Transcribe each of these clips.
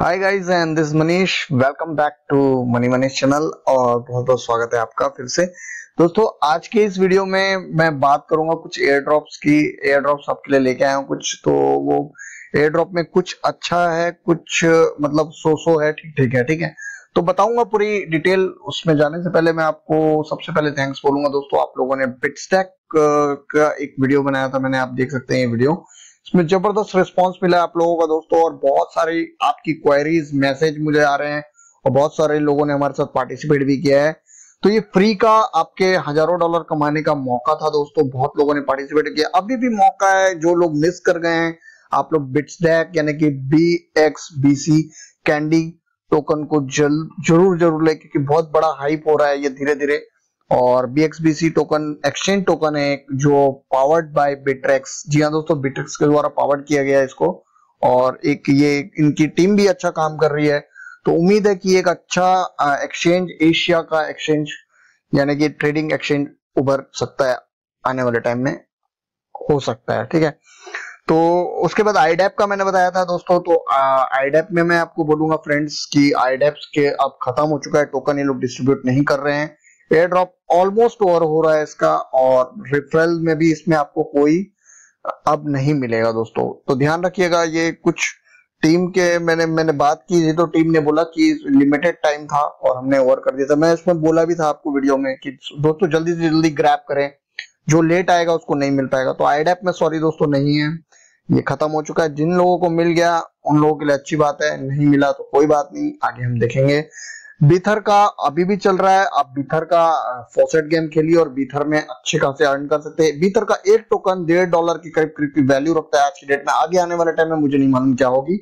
Hi guys and this Manish welcome back to money Manish channel और बहुत बहुत स्वागत है आपका फिर से। दोस्तों, आज के इस वीडियो में मैं बात करूँगा कुछ एयर ड्रॉप्स की। एयर ड्रॉप्स आपके लिए लेके आया हूँ कुछ तो वो एयर ड्रॉप में कुछ अच्छा है, कुछ मतलब सो सो है ठीक ठीक है ठीक है। तो बताऊँगा पूरी डिटेल उसमें जाने से पहले मैं आपको सबसे पहले थैंक्स बोलूँगा दोस्तों। आप लोगों ने बिटस्टैक का एक वीडियो बनाया था, मैंने आप देख सकते हैं ये वीडियो इसमें ज़बरदस्त रिस्पांस मिला है आप लोगों का दोस्तों, और बहुत सारी आपकी क्वेरीज मैसेज मुझे आ रहे हैं, और बहुत सारे लोगों ने हमारे साथ पार्टिसिपेट भी किया है। तो ये फ्री का आपके हज़ारों डॉलर कमाने का मौका था दोस्तों, बहुत लोगों ने पार्टिसिपेट किया। अभी भी मौका है, जो लोग मिस कर गए हैं, आप लोग बिट्सडैक यानी कि B X B C candy token को जल, ज़रूर ज़रूर ले, क्योंकि बहुत बड़ा हाइप हो रहा है ये धीरे धीरे और BXBC टोकन एक्सचेंज टोकन है जो पावर्ड बाय बिट्रेक्स जी हाँ दोस्तों बिट्रेक्स के द्वारा पावर्ड किया गया है इसको। और एक ये, इनकी टीम भी अच्छा काम कर रही है। तो उम्मीद है कि एक अच्छा एक्सचेंज एशिया का एक्सचेंज यानी कि ट्रेडिंग एक्सचेंज उभर सकता है आने वाले टाइम में। हो सकता है, ठीक है। तो उसके बाद आईडेप का मैंने बताया था दोस्तों तो आईडेप में मैं आपको बोलूँगा फ्रेंड्स कि आईडेप के अब खत्म हो चुका है टोकन ये लोग डिस्ट्रीब्यूट नहीं कर रहे हैं। एयर ड्रॉप ऑलमोस्ट ओवर हो रहा है इसका और रिफरल में भी इसमें आपको कोई अब नहीं मिलेगा दोस्तों। तो ध्यान रखिएगा, ये कुछ टीम के मैंने मैंने बात की थी तो टीम ने बोला कि लिमिटेड टाइम था और हमने ओवर कर दिया था। मैं इसमें बोला भी था आपको वीडियो में कि दोस्तों जल्दी से जल्दी ग्रैप करें। जो लेट आएगा उसको नहीं मिल पाएगा। तो आईडेप में सॉरी दोस्तों नहीं है। ये खत्म हो चुका है। जिन लोगों को मिल गया, उन लोगों के लिए अच्छी बात है। नहीं मिला तो कोई बात नहीं। आगे हम देखेंगे। बीथर का अभी भी चल रहा है। आप बीथर का फोसेट गेम खेलिए और बीथर में अच्छे खासे अर्न कर सकते हैं। बीथर का एक टोकन डेढ़ डॉलर की करीब करीब की वैल्यू रखता है आज की डेट में। आगे आने वाले टाइम में मुझे नहीं मालूम क्या होगी।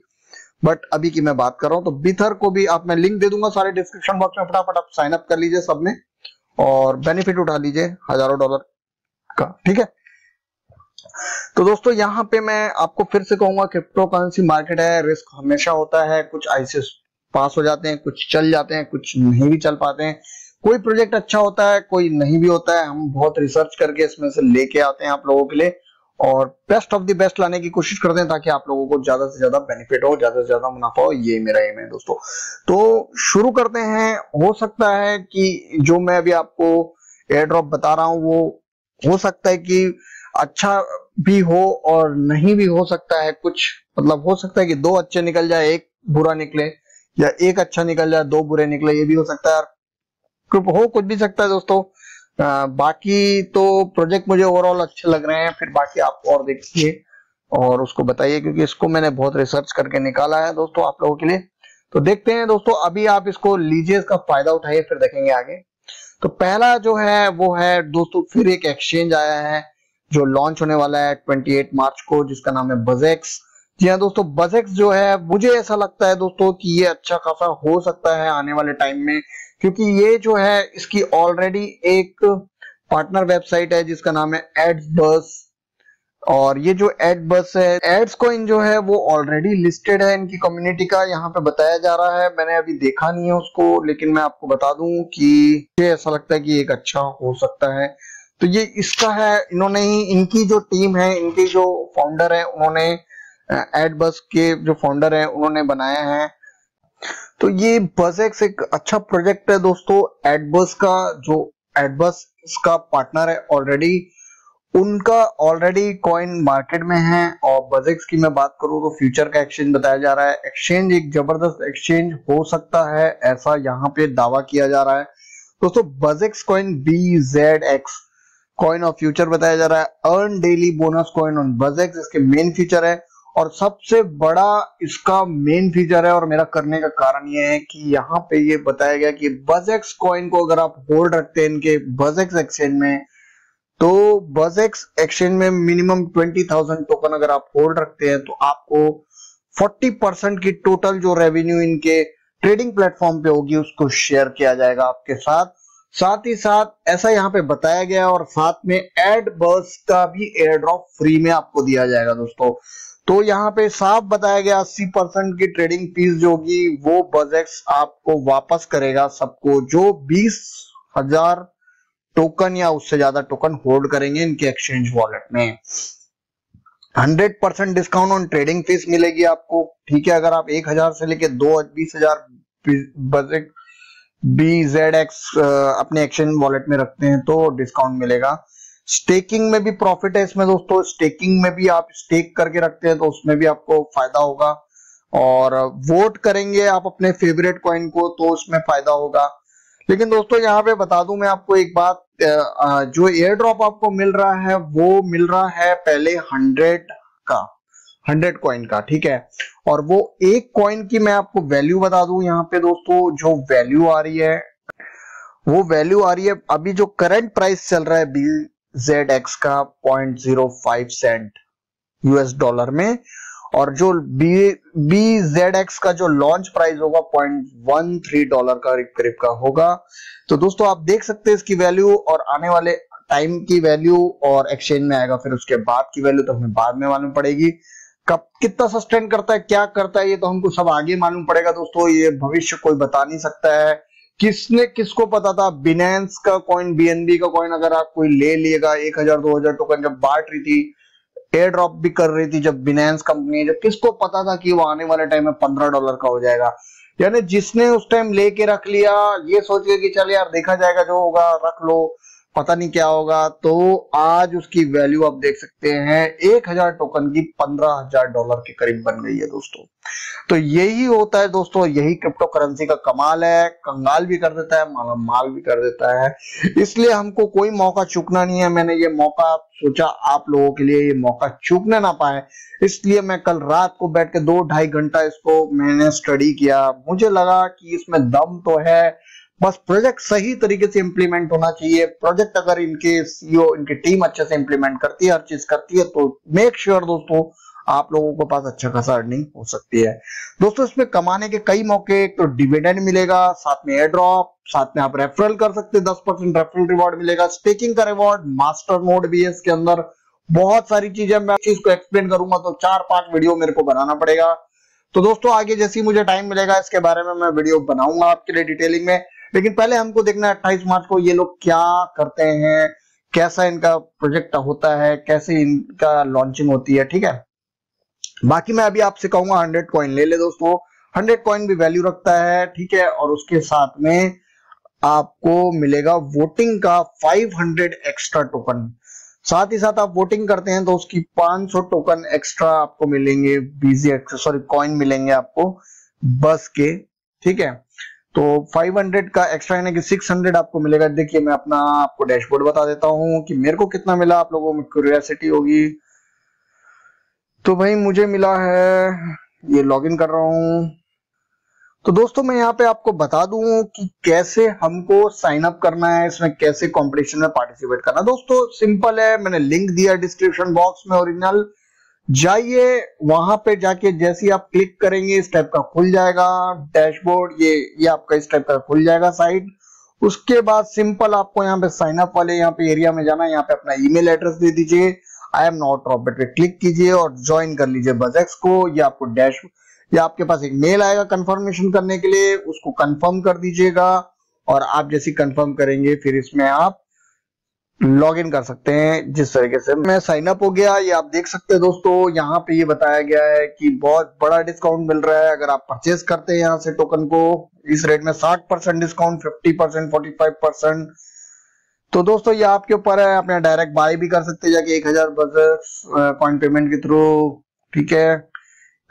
बट अभी की मैं बात कर रहा हूँ तो बीथर को भी आप मैं लिंक दे दूँगा सारे डिस्क्रिप्शन बॉक्स में। फटाफट आप साइन अप कर लीजिए सब में और बेनिफिट उठा लीजिए हज़ारों डॉलर का, ठीक है? तो दोस्तों, यहाँ पे मैं आपको फिर से कहूँगा क्रिप्टो करेंसी मार्केट है रिस्क हमेशा होता है, कुछ आईसीएस पास हो जाते हैं, कुछ चल जाते हैं, कुछ नहीं भी चल पाते हैं। कोई प्रोजेक्ट अच्छा होता है, कोई नहीं भी होता है, हम बहुत रिसर्च करके इसमें से लेके आते हैं आप लोगों के लिए और बेस्ट ऑफ़ द बेस्ट लाने की कोशिश करते हैं ताकि आप लोगों को ज़्यादा से ज़्यादा बेनिफिट हो, ज़्यादा से ज़्यादा मुनाफा हो। ये मेरा एम है दोस्तों। तो शुरू करते हैं। हो सकता है कि जो मैं अभी आपको एयर ड्रॉप बता रहा हूँ, वो हो सकता है कि अच्छा भी हो और नहीं भी हो सकता है कुछ। मतलब हो सकता है कि दो अच्छे निकल जाए, एक बुरा निकले। या एक अच्छा निकल जाए दो बुरे निकले ये भी हो सकता है यार। हो कुछ भी सकता है दोस्तों। आ, बाकी तो प्रोजेक्ट मुझे ओवरऑल अच्छे लग रहे हैं फिर बाकी आप और देखिए और उसको बताइए क्योंकि इसको मैंने बहुत रिसर्च करके निकाला है दोस्तों आप लोगों के लिए। तो देखते हैं दोस्तों अभी आप इसको लीजिए इसका फ़ायदा उठाइए फिर देखेंगे आगे। तो पहला जो है वो है दोस्तों फिर एक एक्सचेंज आया है जो लॉन्च होने वाला है 28 मार्च को जिसका नाम है बजेक्स जी हाँ दोस्तों बजेक्स जो है, मुझे ऐसा लगता है दोस्तों कि ये अच्छा खासा हो सकता है आने वाले टाइम में, क्योंकि ये जो है, इसकी ऑलरेडी एक पार्टनर वेबसाइट है, जिसका नाम है एड्स बस और ये जो एड बस है एड्स कोइन जो है, वो ऑलरेडी लिस्टेड है इनकी कम्युनिटी का, यहाँ पे बताया जा रहा है। मैंने अभी देखा नहीं है उसको, लेकिन मैं आपको बता दूँ कि ये ऐसा लगता है कि एक अच्छा हो सकता है। तो ये इसका है, इन्होंने ही, इनकी जो टीम है, इनकी जो फाउंडर है, उन्होंने एडबस के जो फाउंडर हैं, उन्होंने बनाया है। तो ये बजेक्स एक अच्छा प्रोजेक्ट है दोस्तों। एडबस का जो एडबस इसका पार्टनर है ऑलरेडी उनका ऑलरेडी कॉइन मार्केट में है और बजेक्स की मैं बात करूँ तो फ्यूचर का एक्सचेंज बताया जा रहा है। एक्सचेंज एक ज़बरदस्त एक्सचेंज हो सकता है, ऐसा यहाँ पे दावा किया जा रहा है। दोस्तों बजेक्स coin B Z X coin of future बताया जा रहा है। Earn daily bonus coin on बजेक्स इसके मेन फ्यूचर है। और सबसे बड़ा इसका मेन फीचर है और मेरा करने का कारण यह है कि यहाँ पे ये बताया गया कि बजेक्स कॉइन को अगर आप होल्ड रखते हैं इनके बजेक्स एक्सचेंज में तो बजेक्स एक्सचेंज में मिनिमम ट्वेंटी थाउज़ेंड टोकन अगर आप होल्ड रखते हैं तो आपको फोर्टी परसेंट की टोटल जो रेवेन्यू इनके ट्रेडिंग प्लेटफॉर्म पे होगी, उसको शेयर किया जाएगा आपके साथ। साथ ही साथ ऐसा यहाँ पे बताया गया और साथ में एड बर्स का भी एयर ड्रॉप फ्री में आपको दिया जाएगा दोस्तों। तो यहाँ पे साफ़ बताया गया, अस्सी परसेंट की ट्रेडिंग फ़ीस जो होगी, वो बजेक्स आपको वापस करेगा सबको। जो बीस हज़ार टोकन या उससे ज़्यादा टोकन होल्ड करेंगे इनके एक्सचेंज वॉलेट में। Hundred percent discount on trading fees मिलेगी आपको। ठीक है, अगर आप एक हज़ार से लेके दो, बीस हज़ार बजट बी जेड एक्स अपने एक्शन वॉलेट में रखते हैं तो डिस्काउंट मिलेगा। स्टेकिंग में भी प्रॉफिट है इसमें दोस्तों। स्टेकिंग में भी आप स्टेक करके रखते हैं तो उसमें भी आपको फ़ायदा होगा। और वोट करेंगे आप अपने फेवरेट कॉइन को तो उसमें फ़ायदा होगा। लेकिन दोस्तों यहाँ पे बता दूँ मैं आपको एक बात जो एयर ड्रॉप आपको मिल रहा है वो मिल रहा है पहले हंड्रेड का। हंड्रेड कॉइन का, ठीक है? और वो एक कॉइन की मैं आपको वैल्यू बता दू यहाँ पे दोस्तों, जो वैल्यू आ रही है, वो वैल्यू आ रही है, अभी जो करंट प्राइस चल रहा है बी जेड एक्स का point zero five cent US dollar में, और जो बी बी जेड एक्स का जो लॉन्च प्राइस होगा पॉइंट वन थ्री डॉलर का करीब का होगा। तो दोस्तों, आप देख सकते हैं इसकी वैल्यू और आने वाले टाइम की वैल्यू और एक्सचेंज में आएगा, फिर उसके बाद की वैल्यू तो हमें बाद में मालूम पड़ेगी। कब कितना सस्टेन करता है, क्या करता है, ये तो हमको सब आगे मालूम पड़ेगा दोस्तों, ये भविष्य कोई बता नहीं सकता है। किसने किसको पता था? बिनेंस का कॉइन बीएनबी का कॉइन अगर आप कोई ले लिएगा, एक हज़ार, दो हज़ार टोकन जब बांट रही थी एयर ड्रॉप भी कर रही थी जब बिनेंस कंपनी जब किसको पता था कि वो आने वाले टाइम में पंद्रह डॉलर का हो जाएगा? यानी जिसने उस टाइम लेके रख लिया, ये सोच के कि चल यार देखा जाएगा जो होगा, रख लो। पता नहीं क्या होगा। तो आज उसकी वैल्यू आप देख सकते हैं, एक हज़ार टोकन की पंद्रह हज़ार डॉलर के करीब बन गई है दोस्तों। तो यही होता है दोस्तों, यही क्रिप्टो करेंसी का कमाल है, कंगाल भी कर देता है माल माल भी कर देता है। इसलिए हमको कोई मौका चूकना नहीं है। मैंने ये मौका सोचा आप लोगों के लिए ये मौका चूकने ना पाए। इसलिए मैं कल रात को बैठ के दो ढाई घंटा इसको मैंने स्टडी किया। मुझे लगा कि इसमें दम तो है बस प्रोजेक्ट सही तरीके से इंप्लीमेंट होना चाहिए। प्रोजेक्ट अगर इनके सीईओ इनकी टीम अच्छे से इंप्लीमेंट करती है हर चीज़ करती है तो मेक श्योर sure, दोस्तों आप लोगों के पास अच्छा खासा अर्निंग हो सकती है। दोस्तों इसमें कमाने के कई मौके तो डिविडेंड मिलेगा साथ में एयर ड्रॉप साथ में आप रेफरल कर सकते हैं दस परसेंट रेफरल रिवॉर्ड मिलेगा। स्टेकिंग का रिवॉर्ड मास्टर मोड भी है इसके अंदर। बहुत सारी चीज़ें मैं चीज़ को एक्सप्लेन करूँगा तो चार पाँच वीडियो मेरे को बनाना पड़ेगा। तो दोस्तों आगे जैसे मुझे टाइम मिलेगा इसके बारे में मैं वीडियो बनाऊँगा आपके लिए डिटेलिंग में। लेकिन पहले हमको देखना है अट्ठाईस मार्च को ये लोग क्या करते हैं, कैसा इनका प्रोजेक्ट होता है, कैसे इनका लॉन्चिंग होती है, ठीक है? बाकी मैं अभी आपसे कहूँगा हंड्रेड कॉइन ले ले दोस्तों। हंड्रेड कॉइन भी वैल्यू रखता है, ठीक है? और उसके साथ में आपको मिलेगा वोटिंग का 500 एक्स्ट्रा टोकन साथ ही साथ आप वोटिंग करते हैं तो उसकी 500 टोकन एक्स्ट्रा आपको मिलेंगे बीजी सॉरी कॉइन मिलेंगे आपको, बस के, ठीक है? तो 500 का एक्स्ट्रा यानी कि 600 आपको मिलेगा। देखिए, मैं अपना आपको डैशबोर्ड बता देता हूँ कि मेरे को कितना मिला आप लोगों में क्यूरियोसिटी होगी। तो भाई, मुझे मिला है, ये लॉगिन कर रहा हूँ। तो दोस्तों, मैं यहाँ पे आपको बता दूँ कि कैसे हमको साइन अप करना है, इसमें कैसे कंपटीशन में पार्टिसिपेट करना दोस्तों सिंपल है, मैंने लिंक दिया डिस्क्रिप्शन बॉक्स में ओरिजिनल जाइए, वहाँ पे जाके जैसे आप क्लिक करेंगे, इस टाइप का खुल जाएगा। डैशबोर्ड ये ये आपका इस टाइप का खुल जाएगा साइट उसके बाद सिंपल आपको यहाँ पे साइन अप वाले यहाँ पे एरिया में जाना है। यहाँ पे अपना ईमेल एड्रेस दे दीजिए। आई एम नॉट रॉबर्ट पे क्लिक कीजिए और ज्वाइन कर लीजिए बजेक्स को। या आपको डैश या आपके पास एक मेल आएगा कंफर्मेशन करने के लिए। उसको कंफर्म कर दीजिएगा और आप जैसे कंफर्म करेंगे, फिर इसमें आप लॉग इन कर सकते हैं जिस तरीके से। मैं साइन अप हो गया, ये आप देख सकते हैं दोस्तों, यहाँ पे ये बताया गया है कि बहुत बड़ा डिस्काउंट मिल रहा है। अगर आप परचेज करते हैं यहाँ से टोकन को, इस रेट में 60 percent discount 50 percent forty percent. तो दोस्तों, ये आपके ऊपर है अपने डायरेक्ट बाय भी कर सकते जाके एक हज़ार कॉइन पेमेंट के थ्रू ठीक है?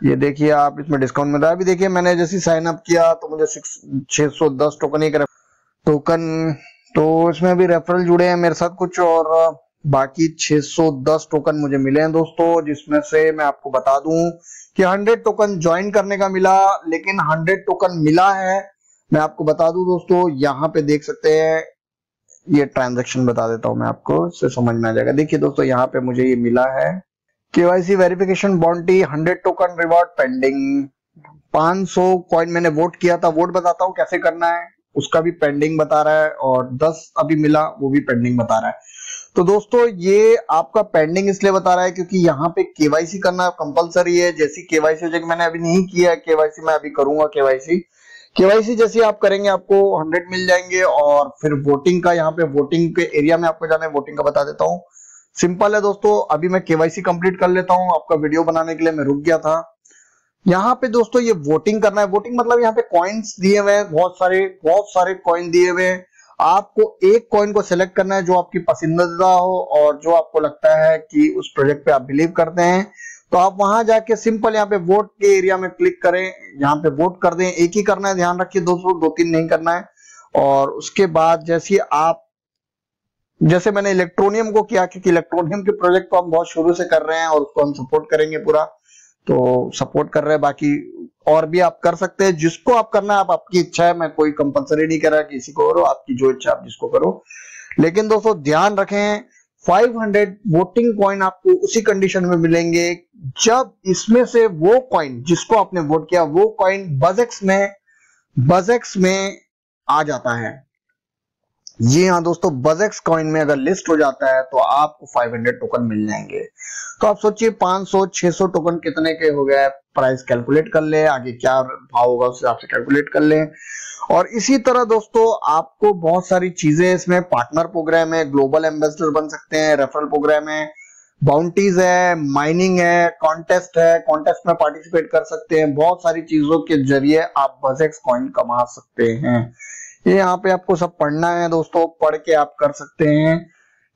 ये देखिए आप इसमें डिस्काउंट मिल रहा है। अभी देखिए, मैंने जैसे साइन अप किया तो मुझे छह सौ दस टोकन एक टोकन तो इसमें अभी रेफरल जुड़े हैं मेरे साथ कुछ और बाकी 610 टोकन मुझे मिले हैं दोस्तों, जिसमें से मैं आपको बता दूँ कि 100 टोकन ज्वाइन करने का मिला, लेकिन 100 टोकन मिला है। मैं आपको बता दूँ दोस्तों, यहाँ पे देख सकते हैं, ये ट्रांजेक्शन बता देता हूँ मैं आपको, इससे समझ में आ जाएगा। देखिए दोस्तों, यहाँ पे मुझे ये मिला है। KYC verification bounty 100 token reward pending 500 coin मैंने वोट किया था वोट बताता हूँ कैसे करना है। उसका भी पेंडिंग बता रहा है और 10 अभी मिला, वो भी पेंडिंग बता रहा है। तो दोस्तों, ये आपका पेंडिंग इसलिए बता रहा है क्योंकि यहाँ पे केवाईसी करना कंपलसरी है। जैसी केवाईसी हो जाएगी मैंने अभी नहीं किया है केवाईसी मैं अभी करूँगा केवाईसी केवाईसी जैसे आप करेंगे, आपको 100 मिल जाएँगे और फिर वोटिंग का, यहाँ पे वोटिंग के एरिया में आपको जाना है वोटिंग का बता देता हूँ। सिंपल है दोस्तों, अभी मैं केवाईसी कंप्लीट कर लेता हूँ। आपका वीडियो बनाने के लिए मैं रुक गया था। यहाँ पे दोस्तों ये वोटिंग करना है। वोटिंग मतलब यहाँ पे कॉइन्स दिए हुए हैं। बहुत सारे बहुत सारे कॉइन दिए हुए हैं। आपको एक कॉइन को सिलेक्ट करना है जो आपकी पसंदीदा हो और जो आपको लगता है कि उस प्रोजेक्ट पे आप बिलीव करते हैं। तो आप वहाँ जाके सिंपल यहाँ पे वोट के एरिया में क्लिक करें। यहाँ पे वोट कर दें। एक ही करना है। ध्यान रखिए दोस्तों, दो तीन नहीं करना है। और उसके बाद जैसे आप, जैसे मैंने इलेक्ट्रोनियम को किया, क्योंकि इलेक्ट्रोनियम के प्रोजेक्ट को हम बहुत शुरू से कर रहे हैं और उसको हम सपोर्ट करेंगे पूरा। तो सपोर्ट कर रहे हैं, बाकी और भी आप कर सकते हैं। जिसको आप करना आप, आपकी इच्छा है, मैं कोई कंपलसरी नहीं कर रहा किसी को करो, आपकी जो इच्छा आप जिसको करो। लेकिन दोस्तों, ध्यान रखें 500 वोटिंग कॉइन आपको उसी कंडीशन में मिलेंगे जब इसमें से वो कॉइन जिसको आपने वोट किया, वो कॉइन बजेक्स में बजेक्स में आ जाता है। जी हाँ दोस्तों बजेक्स कॉइन में अगर लिस्ट हो जाता है तो आपको 500 टोकन मिल जाएँगे। तो आप सोचिए 500 600 टोकन कितने के हो गए प्राइस कैलकुलेट कर ले, आगे क्या भाव होगा उस हिसाब से कैलकुलेट कर ले। और इसी तरह दोस्तों, आपको बहुत सारी चीज़ें इसमें पार्टनर प्रोग्राम है ग्लोबल एम्बेसडर बन सकते हैं रेफरल प्रोग्राम है बाउंटीज है माइनिंग है कॉन्टेस्ट है कॉन्टेस्ट में पार्टिसिपेट कर सकते हैं। बहुत सारी चीज़ों के ज़रिए आप बजेक्स कॉइन कमा सकते हैं। ये यहाँ पे आपको सब पढ़ना है दोस्तों, पढ़ के आप कर सकते हैं।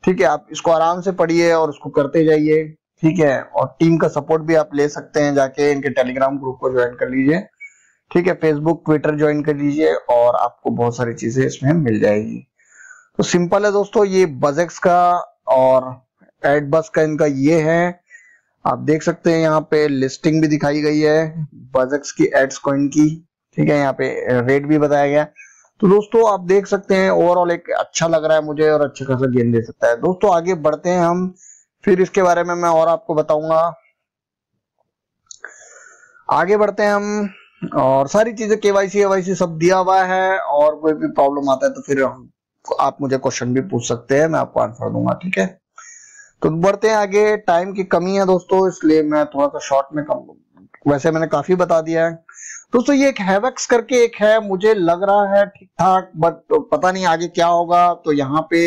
ठीक है, आप इसको आराम से पढ़िए और उसको करते जाइए। ठीक है, और टीम का सपोर्ट भी आप ले सकते हैं, जाके इनके टेलीग्राम ग्रुप को ज्वाइन कर लीजिए। ठीक है, फेसबुक, ट्विटर ज्वाइन कर लीजिए और आपको बहुत सारी चीज़ें इसमें मिल जाएगी। तो सिंपल है दोस्तों, ये बजेक्स का और एड बस का इनका ये है। आप देख सकते हैं यहाँ पे लिस्टिंग भी दिखाई गई है बजेक्स की एड्स कॉइन की। ठीक है, यहाँ पे रेट भी बताया गया। तो दोस्तों, आप देख सकते हैं ओवरऑल एक अच्छा लग रहा है मुझे और अच्छा खासा गेम दे सकता है। दोस्तों, आगे बढ़ते हैं हम। फिर इसके बारे में मैं और आपको बताऊँगा। आगे बढ़ते हैं हम, और सारी चीज़ें केवाईसी एवाईसी सब दिया हुआ है, और कोई भी प्रॉब्लम आता है तो फिर आप मुझे क्वेश्चन भी पूछ सकते हैं, मैं आपको आंसर दूँगा, ठीक है? तो बढ़ते हैं आगे। टाइम की कमी है दोस्तों, इसलिए मैं थोड़ा सा शॉर्ट में कम वैसे मैंने काफ़ी बता दिया है। दोस्तों ये एक हैवेक्स करके एक है, मुझे लग रहा है ठीक ठाक बट पता नहीं आगे क्या होगा। तो यहाँ पे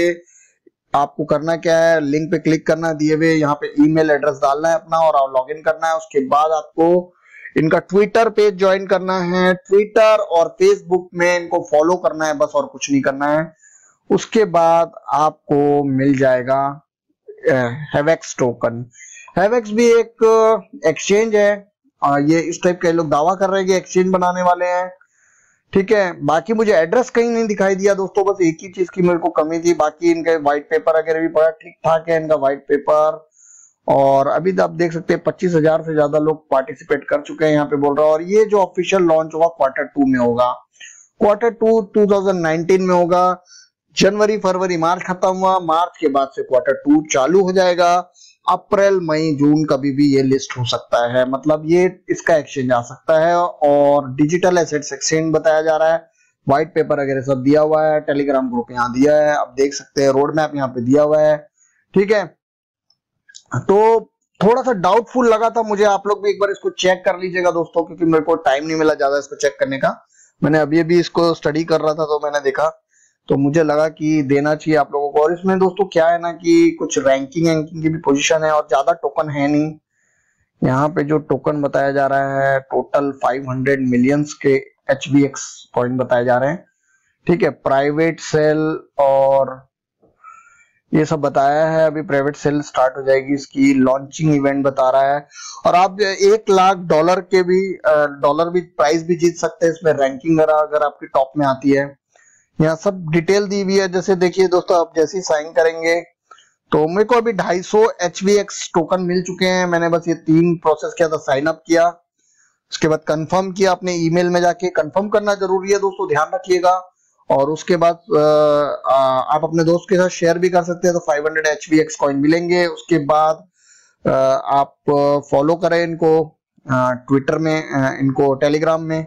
आपको करना क्या है लिंक पे क्लिक करना है, दिए हुए यहाँ पे ईमेल एड्रेस डालना है अपना और लॉग इन करना है। उसके बाद आपको इनका ट्विटर पेज ज्वाइन करना है। ट्विटर और फेसबुक में इनको फॉलो करना है, बस और कुछ नहीं करना है। उसके बाद आपको मिल जाएगा हैवेक्स टोकन हैवेक्स भी एक एक्सचेंज है। ये इस टाइप के लोग दावा कर रहे हैं कि एक्सचेंज बनाने वाले हैं। ठीक है, बाकी मुझे एड्रेस कहीं नहीं दिखाई दिया दोस्तों, बस एक ही चीज़ की मेरे को कमी थी। बाकी इनके व्हाइट पेपर वगैरह भी पड़ा, ठीक ठाक है इनका व्हाइट पेपर और अभी तो आप देख सकते हैं, पच्चीस हज़ार से ज़्यादा लोग पार्टिसिपेट कर चुके हैं यहाँ पे बोल रहा और ये जो ऑफिशियल लॉन्च होगा क्वार्टर टू में होगा। क्वार्टर टू 2019 में होगा। जनवरी, फरवरी, मार्च खत्म हुआ। मार्च के बाद से क्वार्टर टू चालू हो जाएगा। अप्रैल, मई, जून कभी भी ये लिस्ट हो सकता है। मतलब ये इसका एक्सचेंज आ सकता है और डिजिटल एसेट्स एक्सचेंज बताया जा रहा है। व्हाइट पेपर वगैरह सब दिया हुआ है टेलीग्राम ग्रुप यहाँ दिया है। आप देख सकते हैं रोड मैप यहाँ पे दिया हुआ है। ठीक है? तो थोड़ा सा डाउटफुल लगा था मुझे। आप लोग भी एक बार इसको चेक कर लीजिएगा दोस्तों, क्योंकि मेरे को टाइम नहीं मिला ज़्यादा इसको चेक करने का। मैंने अभी अभी इसको स्टडी कर रहा था तो मैंने देखा तो मुझे लगा कि देना चाहिए आप लोगों को। और इसमें दोस्तों क्या है ना कि कुछ रैंकिंग वैंकिंग की भी पोजीशन है और ज़्यादा टोकन है नहीं। यहाँ पे जो टोकन बताया जा रहा है टोटल 500 मिलियंस के एच बी एक्स कॉइन बताए जा रहे हैं। ठीक है प्राइवेट सेल और ये सब बताया है। अभी प्राइवेट सेल स्टार्ट हो जाएगी, इसकी लॉन्चिंग इवेंट बता रहा है। और आप एक लाख डॉलर के भी डॉलर भी प्राइस भी जीत सकते हैं इसमें रैंकिंग अगर आपकी टॉप में आती है। यहाँ सब डिटेल दी हुई है। जैसे देखिए दोस्तों, आप जैसे साइन करेंगे तो मेरे को अभी 250 सौ टोकन मिल चुके हैं। मैंने बस ये तीन प्रोसेस किया था साइन अप किया। उसके बाद कंफर्म किया अपने ईमेल में जाके। कंफर्म करना ज़रूरी है दोस्तों, ध्यान रखिएगा। और उसके बाद आप अपने दोस्त के साथ शेयर भी कर सकते हैं तो 500 हंड्रेड एच कॉइन मिलेंगे। उसके बाद आप फॉलो करें इनको ट्विटर में इनको टेलीग्राम में।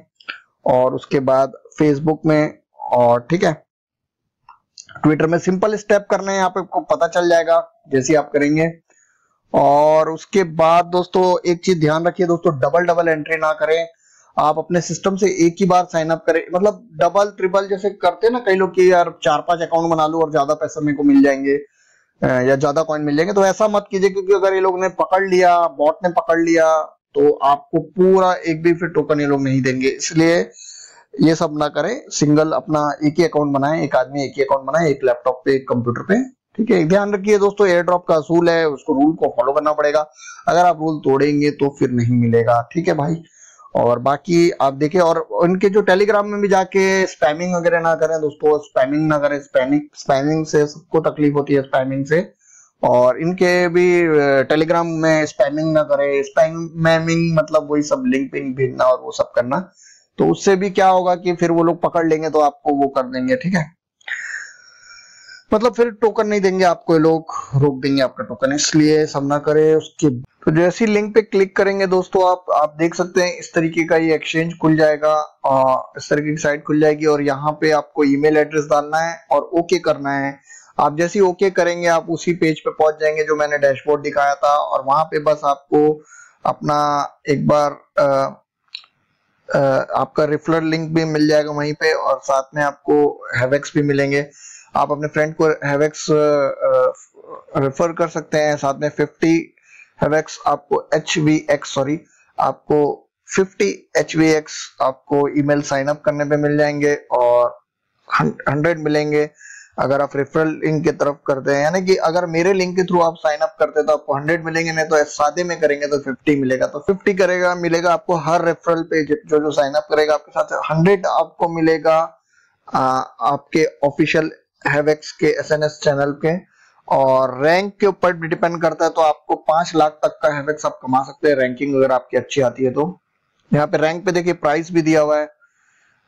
और उसके बाद फेसबुक में। और ठीक है। ट्विटर में सिंपल स्टेप करने हैं आपको पता चल जाएगा, जैसे आप करेंगे। और उसके बाद दोस्तों, एक चीज़ ध्यान रखिए दोस्तों डबल डबल एंट्री ना करें। आप अपने सिस्टम से एक ही बार साइन अप करें। मतलब डबल ट्रिपल जैसे करते ना कई लोग कि यार चार पाँच अकाउंट बना लू और ज़्यादा पैसा मेरे को मिल जाएँगे या ज़्यादा कॉइन मिल जाएँगे। तो ऐसा मत कीजिए क्योंकि अगर ये लोग ने पकड़ लिया बॉट ने पकड़ लिया तो आपको पूरा एक भी फिर टोकन ये लोग नहीं देंगे। इसलिए ये सब ना करें। सिंगल अपना एक ही अकाउंट बनाए, एक आदमी एक ही अकाउंट बनाए, एक लैपटॉप पे, एक कंप्यूटर पे। ठीक है? ध्यान रखिए दोस्तों एयर ड्रॉप का असूल है, उसको रूल को फॉलो करना पड़ेगा। अगर आप रूल तोड़ेंगे तो फिर नहीं मिलेगा। ठीक है भाई? और बाकी आप देखिए, और उनके जो टेलीग्राम में भी जाके स्पैमिंग वगैरह ना करें दोस्तों स्पैमिंग ना करें स्पैमिंग स्पैमिंग से सबको तकलीफ़ होती है स्पैमिंग से। और इनके भी टेलीग्राम में स्पैमिंग ना करें। स्पैमिंग मतलब वही सब लिंक पिंग भेजना और वो सब करना। तो उससे भी क्या होगा कि फिर वो लोग पकड़ लेंगे तो आपको वो कर देंगे ठीक है? मतलब फिर टोकन नहीं देंगे आपको ये लोग रोक देंगे आपका टोकन इसलिए सब ना करे उसके तो जैसी लिंक पे क्लिक करेंगे दोस्तों आप आप देख सकते हैं इस तरीके का ये एक्सचेंज खुल जाएगा आ, इस तरीके की साइट खुल जाएगी और यहाँ पे आपको ईमेल एड्रेस डालना है और ओके करना है। आप जैसे ओके करेंगे आप उसी पेज पे पहुँच जाएँगे जो मैंने डैशबोर्ड दिखाया था और वहाँ पे बस आपको अपना एक बार आ, आपका रिफरल लिंक भी मिल जाएगा वहीं पे और साथ में आपको हैवेक्स भी मिलेंगे। आप अपने फ्रेंड को हैवेक्स रेफर कर सकते हैं। साथ में 50 हैवेक्स आपको एच वी एक्स सॉरी आपको 50 एच वी एक्स आपको ईमेल साइन अप करने पे मिल जाएँगे और 100 मिलेंगे। अगर आप रेफरल लिंक की तरफ़ करते हैं यानी कि अगर मेरे लिंक के थ्रू आप साइन अप करते हैं तो आपको 100 मिलेंगे नहीं तो सादे में करेंगे तो 50 मिलेगा। तो 50 करेगा मिलेगा आपको हर रेफरल पे जो जो साइन अप करेगा आपके साथ 100 आपको मिलेगा आ, आपके ऑफिशियल हैवेक्स के एसएनएस चैनल के और रैंक के ऊपर भी डिपेंड करता है तो आपको पाँच लाख तक का हैवेक्स आप कमा सकते हैं। रैंकिंग अगर आपकी अच्छी आती है तो। यहाँ पे रैंक पे देखिए प्राइस भी दिया हुआ है।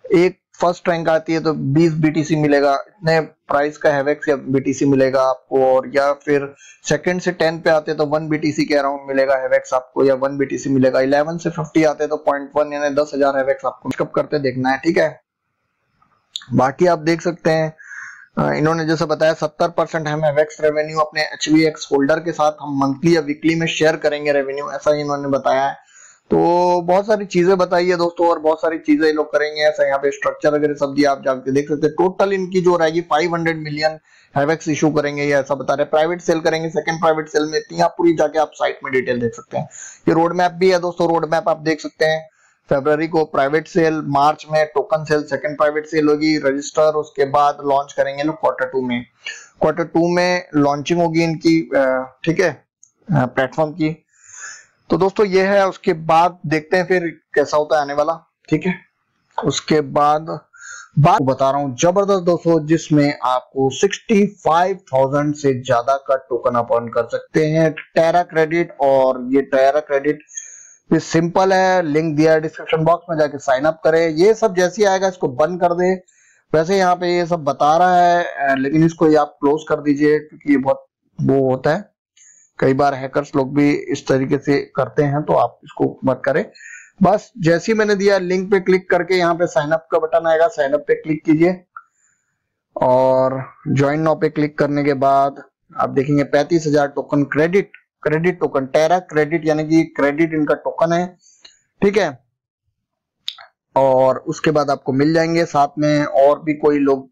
एक फ़र्स्ट रैंक आती है तो 20 बीटीसी मिलेगा। इतने प्राइस का हैवेक्स या बीटीसी मिलेगा आपको और या फिर सेकंड से 10 पे आते तो 1 बीटीसी के अराउंड मिलेगा हैवेक्स आपको या 1 बीटीसी मिलेगा। 11 से 50 आते तो पॉइंट वन यानी दस हज़ार हैवेक्स आपको पिकअप करते देखना है, ठीक है? बाकी आप देख सकते हैं इन्होंने जैसे बताया सत्तर परसेंट हम एवेक्स रेवेन्यू अपने एच होल्डर के साथ हम मंथली या वीकली में शेयर करेंगे रेवेन्यू ऐसा ही इन्होंने बताया है। तो बहुत सारी चीज़ें बताई है दोस्तों, और बहुत सारी चीज़ें लोग करेंगे। ऐसा यहाँ पे स्ट्रक्चर वगैरह सब दिया आप जाके देख सकते हैं। टोटल इनकी जो रहेगी 500 मिलियन हैवेक्स इशू करेंगे या ऐसा बता रहे हैं। प्राइवेट सेल करेंगे सेकंड प्राइवेट सेल में यहाँ पूरी जाके आप साइट में डिटेल देख सकते हैं। ये रोड मैप भी है दोस्तों रोड मैप आप देख सकते हैं। फेब्रवरी को प्राइवेट सेल मार्च में token sale second private sale होगी रजिस्टर उसके बाद लॉन्च करेंगे लोग क्वार्टर टू में। क्वार्टर टू में लॉन्चिंग होगी इनकी ठीक है प्लेटफॉर्म की। तो दोस्तों ये है उसके बाद देखते हैं फिर कैसा होता है आने वाला ठीक है? उसके बाद बात बता रहा हूँ ज़बरदस्त दोस्तों जिसमें आपको 65,000 से ज़्यादा का टोकन अपॉन कर सकते हैं। टेरा क्रेडिट और ये टेरा क्रेडिट ये सिंपल है लिंक दिया है डिस्क्रिप्शन बॉक्स में जाके साइन अप करें। ये सब जैसे आएगा इसको बंद कर दे। वैसे यहाँ पे ये सब बता रहा है लेकिन इसको ये आप क्लोज कर दीजिए क्योंकि ये बहुत वो होता है। कई बार हैकर्स लोग भी इस तरीके से करते हैं तो आप इसको मत करें। बस जैसे ही मैंने दिया लिंक पे क्लिक करके यहाँ पे साइन अप का बटन आएगा। साइन अप पे क्लिक कीजिए। और ज्वाइन नाउ पे क्लिक करने के बाद आप देखेंगे पैंतीस हज़ार token credit credit token Terra credit यानी कि क्रेडिट इनका टोकन है। ठीक है? और उसके बाद आपको मिल जाएँगे साथ में। और भी कोई लोग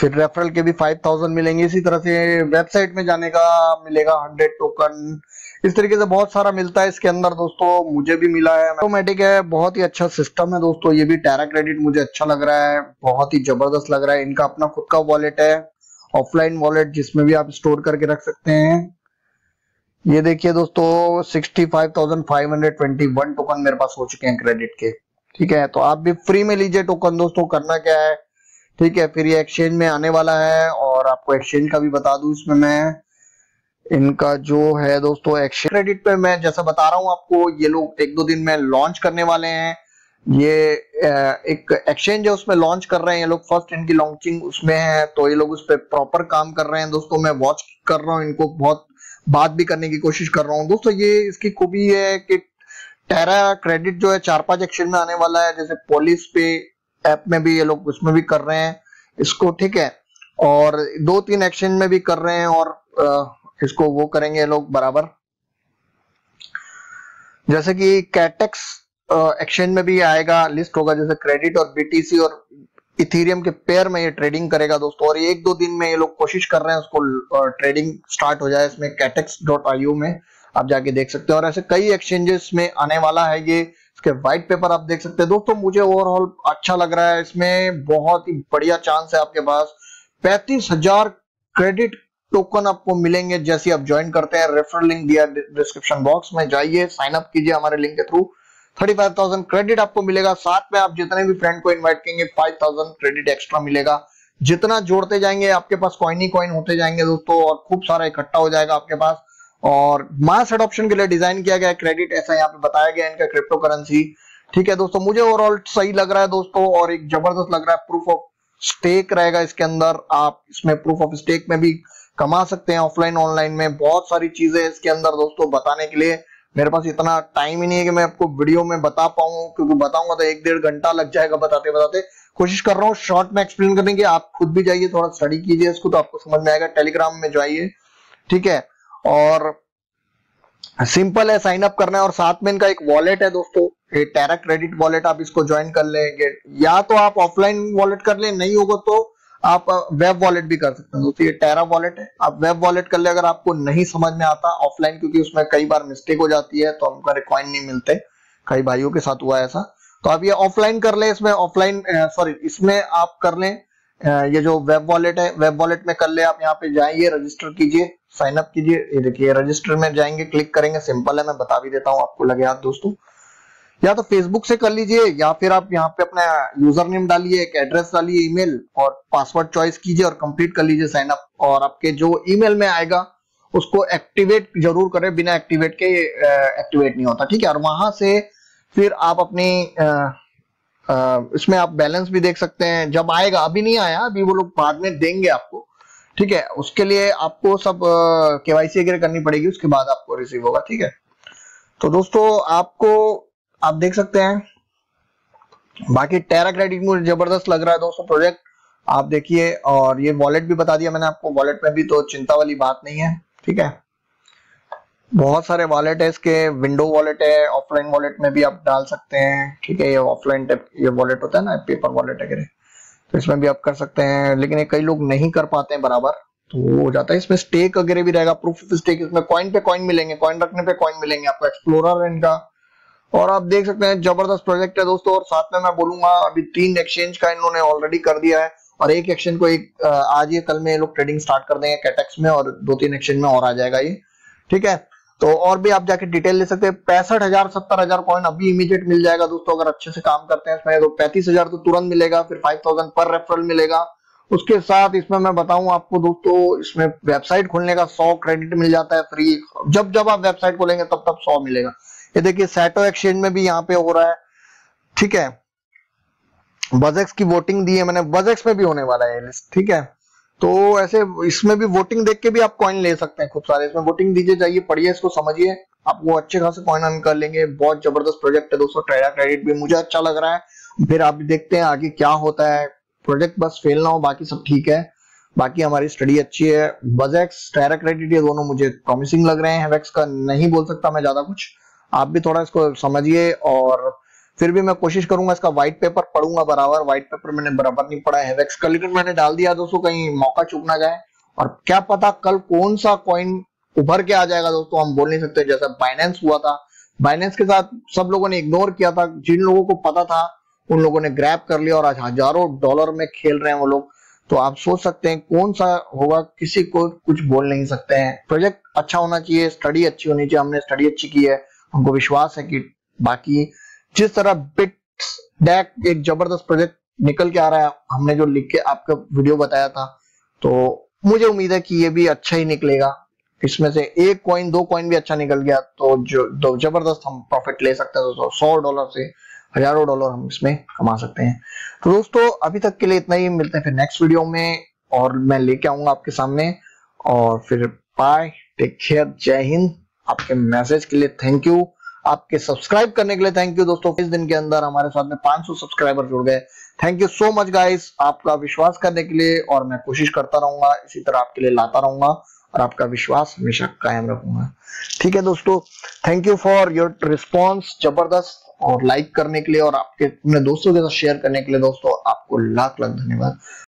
फिर रेफरल के भी फाइव थाउज़ेंड मिलेंगे। इसी तरह से वेबसाइट में जाने का मिलेगा हंड्रेड टोकन इस तरीके से बहुत सारा मिलता है इसके अंदर दोस्तों। मुझे भी मिला है। ऑटोमेटिक है। बहुत ही अच्छा सिस्टम है दोस्तों। ये भी टेरा क्रेडिट मुझे अच्छा लग रहा है। बहुत ही ज़बरदस्त लग रहा है। इनका अपना खुद का वॉलेट है। ऑफलाइन वॉलेट जिसमें भी आप स्टोर करके रख सकते हैं। ये देखिए दोस्तों 65,521 टोकन मेरे पास हो चुके हैं क्रेडिट के। ठीक है? तो आप भी फ्री में लीजिए टोकन दोस्तों। करना क्या है? ठीक है, फिर ये एक्सचेंज में आने वाला है और आपको एक्सचेंज का भी बता दू इसमें मैं। इनका जो है दोस्तों एक्सचेंज क्रेडिट पे मैं जैसा बता रहा हूँ आपको, ये लोग एक दो दिन में लॉन्च करने वाले हैं। ये एक एक्सचेंज है, उसमें लॉन्च कर रहे हैं ये लोग। फ़र्स्ट इनकी लॉन्चिंग उसमें है तो ये लोग उस पर प्रॉपर काम कर रहे हैं। दोस्तों, मैं वॉच कर रहा हूँ, इनको बहुत बात भी करने की कोशिश कर रहा हूँ। दोस्तों, ये इसकी खूबी है कि टेरा क्रेडिट जो है, चार पाँच एक्सचेंज में आने वाला है। जैसे पुलिस पे ऐप में भी ये लोग उसमें भी कर रहे हैं। इसको ठीक है। और दो तीन एक्शन में भी कर रहे हैं और इसको वो करेंगे ये लोग बराबर। जैसे कि कैटेक्स एक्शन में भी आएगा लिस्ट होगा, जैसे क्रेडिट और बीटीसी और इथेरियम के पेयर में ये ट्रेडिंग करेगा दोस्तों। और एक दो दिन में ये लोग कोशिश कर रहे हैं उसको ट्रेडिंग स्टार्ट हो जाए इसमें कैटेक्स डॉट आई में। आप जाके देख सकते हैं। और ऐसे कई एक्सचेंजेस में आने वाला है ये इसके व्हाइट पेपर आप देख सकते हैं। दोस्तों मुझे ओवरऑल अच्छा लग रहा है। इसमें बहुत ही बढ़िया चांस है आपके पास। पैंतीस हज़ार क्रेडिट टोकन आपको मिलेंगे जैसे आप ज्वाइन करते हैं। रेफरल लिंक दिया डिस्क्रिप्शन बॉक्स में। जाइए साइन अप कीजिए हमारे लिंक के थ्रू 35,000 क्रेडिट आपको मिलेगा। साथ में आप जितने भी फ्रेंड को इनवाइट करेंगे 5,000 क्रेडिट एक्स्ट्रा मिलेगा। जितना जोड़ते जाएँगे आपके पास कॉइन ही कॉइन होते जाएँगे दोस्तों और खूब सारा इकट्ठा हो जाएगा आपके पास। और मास एडॉप्शन के लिए डिज़ाइन किया गया क्रेडिट ऐसा यहाँ पे बताया गया इनका क्रिप्टो करेंसी ठीक है दोस्तों, मुझे ओवरऑल सही लग रहा है दोस्तों और एक ज़बरदस्त लग रहा है प्रूफ ऑफ़ स्टेक रहेगा इसके अंदर। आप इसमें प्रूफ ऑफ़ स्टेक में भी कमा सकते हैं ऑफलाइन ऑनलाइन में। बहुत सारी चीज़ें इसके अंदर दोस्तों बताने के लिए। मेरे पास इतना टाइम ही नहीं है कि मैं आपको वीडियो में बता पाऊँ, क्योंकि बताऊँगा तो एक डेढ़ घंटा लग जाएगा बताते बताते। कोशिश कर रहा हूँ शॉर्ट में एक्सप्लेन करने की। आप खुद भी जाइए, थोड़ा स्टडी कीजिए इसको तो आपको समझ में आएगा। टेलीग्राम में जाइए। ठीक है और सिंपल है साइन अप करना है और साथ में इनका एक वॉलेट है दोस्तों, ये टेरा क्रेडिट वॉलेट आप इसको ज्वाइन कर लेंगे। या तो आप ऑफलाइन वॉलेट कर ले, नहीं होगा तो आप वेब वॉलेट भी कर सकते हैं। दोस्तों, ये टेरा वॉलेट है। आप वेब वॉलेट कर ले, अगर आपको नहीं समझ में आता ऑफलाइन क्योंकि उसमें कई बार मिस्टेक हो जाती है तो हमको रिक्वाइन नहीं मिलते। कई भाइयों के साथ हुआ ऐसा। तो आप ये ऑफलाइन कर ले, इसमें ऑफलाइन सॉरी इसमें आप कर लें ये जो वेब वॉलेट है वेब वॉलेट में कर ले आप, यहाँ पे जाइए रजिस्टर कीजिए। साइन अप कीजिए। ये देखिए रजिस्टर में जाएँगे क्लिक करेंगे। सिंपल है, मैं बता भी देता हूँ आपको, लगे हाथ दोस्तों। या तो फेसबुक से कर लीजिए, या फिर आप यहाँ पे अपना यूज़र नेम डालिए, एक एड्रेस डालिए ईमेल और पासवर्ड चॉइस कीजिए और कंप्लीट कर लीजिए साइन अप और आपके जो ईमेल में आएगा, उसको एक्टिवेट ज़रूर करें। बिना एक्टिवेट के एक्टिवेट नहीं होता, ठीक है? और वहाँ से फिर आप अपनी इसमें आप बैलेंस भी देख सकते हैं। जब आएगा, अभी नहीं आया, अभी वो लोग बाद में देंगे आपको। ठीक है, उसके लिए आपको सब केवाईसी वगैरह करनी पड़ेगी, उसके बाद आपको रिसीव होगा, ठीक है? तो दोस्तों, आपको, आप देख सकते हैं, बाकी टेरा क्रेडिट मुझे ज़बरदस्त लग रहा है दोस्तों प्रोजेक्ट आप देखिए, और ये वॉलेट भी बता दिया मैंने आपको वॉलेट में भी तो चिंता वाली बात नहीं है, ठीक है? बहुत सारे वॉलेट है इसके विंडो वॉलेट है ऑफलाइन वॉलेट में भी आप डाल सकते हैं, ठीक है? ये ऑफलाइन टाइप ये वॉलेट होता है ना पेपर वॉलेट वगैरह। तो इसमें भी आप कर सकते हैं, लेकिन ये कई लोग नहीं कर पाते हैं बराबर तो वो हो जाता है। इसमें स्टेक वगैरह भी रहेगा प्रूफ ऑफ़ स्टेक इसमें कॉइन पे कॉइन मिलेंगे कॉइन रखने पे कॉइन मिलेंगे आपको एक्सप्लोरर इनका। और आप देख सकते हैं, ज़बरदस्त प्रोजेक्ट है दोस्तों, और साथ में मैं बोलूँगा, अभी तीन एक्सचेंज का इन्होंने ऑलरेडी कर दिया है, और एक एक्सचेंज को एक आज ये कल में लोग ट्रेडिंग स्टार्ट कर देंगे कैटेक्स में, और दो तीन एक्सचेंज में और आ जाएगा ये। ठीक है? तो और भी आप जाके डिटेल ले सकते हैं। पैंसठ हज़ार, सत्तर हज़ार कॉइन अभी इमीडिएट मिल जाएगा दोस्तों, अगर अच्छे से काम करते हैं इसमें तो पैंतीस हज़ार तो तुरंत मिलेगा, फिर फाइव थाउज़ेंड पर रेफरल मिलेगा। उसके साथ इसमें मैं बताऊँ आपको दोस्तों, इसमें वेबसाइट खोलने का सौ क्रेडिट मिल जाता है फ्री जब जब आप वेबसाइट खोलेंगे, तब तब सौ मिलेगा। ये देखिए सेटो एक्सचेंज में भी यहाँ पे हो रहा है। ठीक है? बजेक्स की वोटिंग दी है मैंने। बजेक्स में भी होने वाला है ठीक है? तो ऐसे इसमें भी वोटिंग देख के भी आप कॉइन ले सकते हैं खूब सारे। इसमें वोटिंग दीजिए, जाइए, पढ़िए, इसको समझिए। आपको अच्छे खासे कॉइन अर्न कर लेंगे। बहुत ज़बरदस्त प्रोजेक्ट है दोस्तों ट्रेडर क्रेडिट भी मुझे अच्छा लग रहा है। फिर आप देखते हैं आगे क्या होता है। प्रोजेक्ट बस फेल ना हो, बाकी सब ठीक है। बाकी हमारी स्टडी अच्छी है। बजेक्स ट्रेडर क्रेडिट ये दोनों मुझे प्रॉमिसिंग लग रहे हैं। वेक्स का नहीं बोल सकता मैं ज़्यादा कुछ। आप भी थोड़ा इसको समझिए और फिर भी मैं कोशिश करूँगा इसका व्हाइट पेपर पढ़ूँगा बराबर। व्हाइट पेपर मैंने बराबर नहीं पढ़ा है। लेकिन मैंने डाल दिया दोस्तों, कहीं मौका चुक ना जाए। और क्या पता कल कौन सा कॉइन उभर के आ जाएगा दोस्तों, हम बोल नहीं सकते। जैसा बाइनेंस हुआ था। बाइनेंस के साथ सब लोगों ने इग्नोर किया था। जिन लोगों को पता था, उन लोगों ने ग्रैप कर लिया और आज हज़ारों डॉलर में खेल रहे हैं वो लोग। तो आप सोच सकते हैं कौन सा होगा, किसी को कुछ बोल नहीं सकते हैं। प्रोजेक्ट अच्छा होना चाहिए स्टडी अच्छी होनी चाहिए। हमने स्टडी अच्छी की है। हमको विश्वास है कि बाकी जिस तरह बिट डैक एक ज़बरदस्त प्रोजेक्ट निकल के आ रहा है, हमने जो लिख के आपका वीडियो बताया था तो मुझे उम्मीद है कि ये भी अच्छा ही निकलेगा। इसमें से एक कॉइन दो कॉइन भी अच्छा निकल गया तो जो दो ज़बरदस्त हम प्रॉफिट ले सकते हैं दोस्तों। सौ डॉलर से हज़ारों डॉलर हम इसमें कमा सकते हैं। तो दोस्तों, अभी तक के लिए इतना ही। मिलते हैं फिर नेक्स्ट वीडियो में, और मैं लेके आऊँगा आपके सामने। और फिर बाय टेक केयर जय हिंद। आपके मैसेज के लिए थैंक यू आपके सब्सक्राइब करने के लिए थैंक यू दोस्तों। इस दिन के अंदर हमारे साथ में 500 सब्सक्राइबर जुड़ गए। Thank you so much guys आपका विश्वास करने के लिए और मैं कोशिश करता रहूँगा, इसी तरह आपके लिए लाता रहूँगा और आपका विश्वास हमेशा कायम रखूँगा। ठीक है दोस्तों thank you for your response ज़बरदस्त और लाइक करने के लिए और आपके अपने दोस्तों के साथ शेयर करने के लिए दोस्तों, आपको लाख लाख धन्यवाद।